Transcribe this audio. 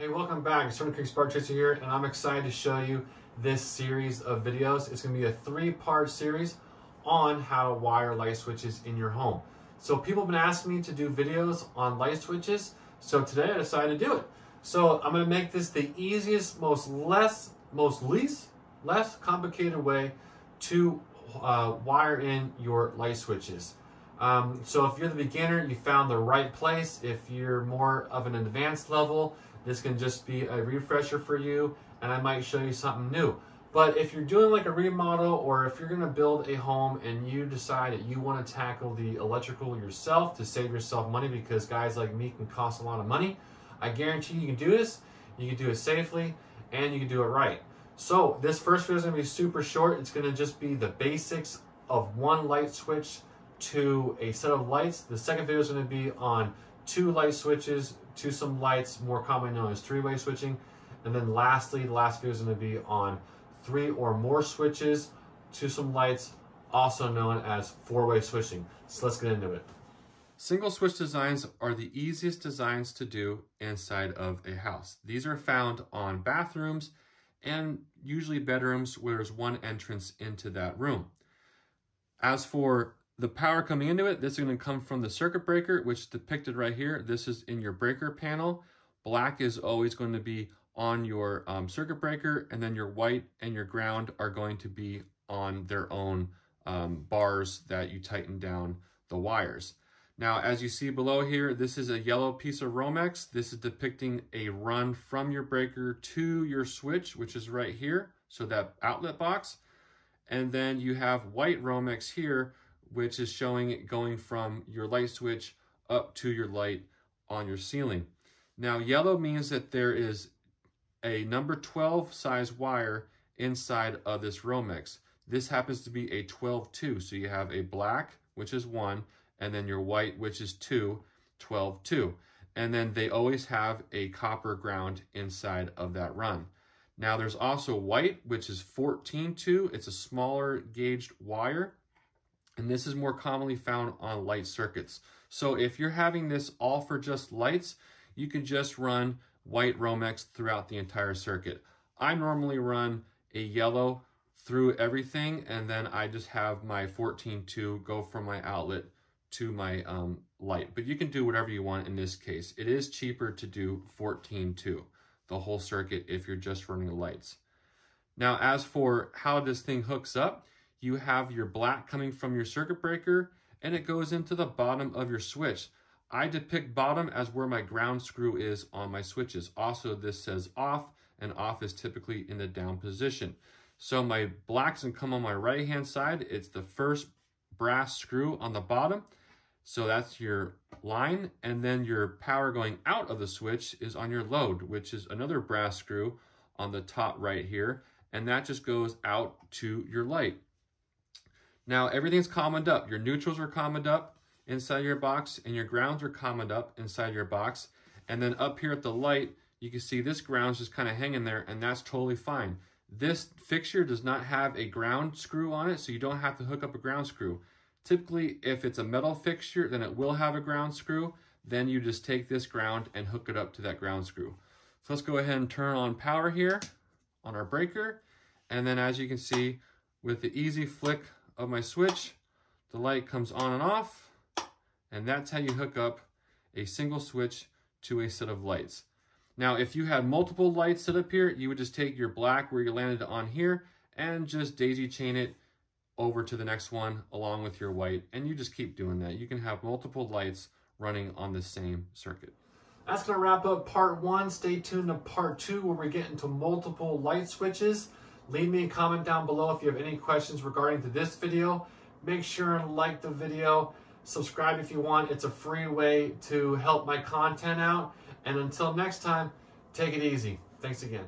Hey, welcome back. Stoney Creek Sparkchaser here, and I'm excited to show you this series of videos. It's going to be a three-part series on how to wire light switches in your home. So people have been asking me to do videos on light switches, so today I decided to do it. So I'm going to make this the easiest, most less, most least, less complicated way to uh, wire in your light switches. Um, so if you're the beginner, you found the right place. If you're more of an advanced level, this can just be a refresher for you and I might show you something new. But if you're doing like a remodel or if you're gonna build a home and you decide that you wanna tackle the electrical yourself to save yourself money because guys like me can cost a lot of money, I guarantee you can do this, you can do it safely, and you can do it right. So this first video is gonna be super short. It's gonna just be the basics of one light switch to a set of lights. The second video is gonna be on two light switches to some lights, more commonly known as three-way switching. And then lastly, the last video is going to be on three or more switches to some lights, also known as four-way switching. So let's get into it. Single switch designs are the easiest designs to do inside of a house. These are found on bathrooms and usually bedrooms where there's one entrance into that room. As for the power coming into it, this is going to come from the circuit breaker, which is depicted right here. This is in your breaker panel. Black is always going to be on your um, circuit breaker, and then your white and your ground are going to be on their own um, bars that you tighten down the wires. Now, as you see below here, this is a yellow piece of Romex. This is depicting a run from your breaker to your switch, which is right here, so that outlet box. And then you have white Romex here, which is showing it going from your light switch up to your light on your ceiling. Now, yellow means that there is a number 12 size wire inside of this Romex. This happens to be a 12-2, so you have a black, which is 1, and then your white, which is 2, 12-2. And then they always have a copper ground inside of that run. Now, there's also white, which is 14-2. It's a smaller gauged wire and this is more commonly found on light circuits. So if you're having this all for just lights, you can just run white Romex throughout the entire circuit. I normally run a yellow through everything, and then I just have my 14.2 go from my outlet to my um, light. But you can do whatever you want in this case. It is cheaper to do 14.2, the whole circuit, if you're just running lights. Now, as for how this thing hooks up, you have your black coming from your circuit breaker and it goes into the bottom of your switch. I depict bottom as where my ground screw is on my switches. Also, this says off and off is typically in the down position. So my blacks and come on my right hand side. It's the first brass screw on the bottom. So that's your line. And then your power going out of the switch is on your load, which is another brass screw on the top right here. And that just goes out to your light. Now everything's commoned up. Your neutrals are commoned up inside your box and your grounds are commoned up inside your box. And then up here at the light, you can see this ground's just kind of hanging there and that's totally fine. This fixture does not have a ground screw on it, so you don't have to hook up a ground screw. Typically, if it's a metal fixture, then it will have a ground screw. Then you just take this ground and hook it up to that ground screw. So let's go ahead and turn on power here on our breaker. And then as you can see, with the easy flick of my switch, the light comes on and off, and that's how you hook up a single switch to a set of lights. Now, if you had multiple lights set up here, you would just take your black where you landed on here and just daisy chain it over to the next one along with your white, and you just keep doing that. You can have multiple lights running on the same circuit. That's to wrap up part one. Stay tuned to part two where we get into multiple light switches. Leave me a comment down below if you have any questions regarding to this video. Make sure and like the video. Subscribe if you want. It's a free way to help my content out. And until next time, take it easy. Thanks again.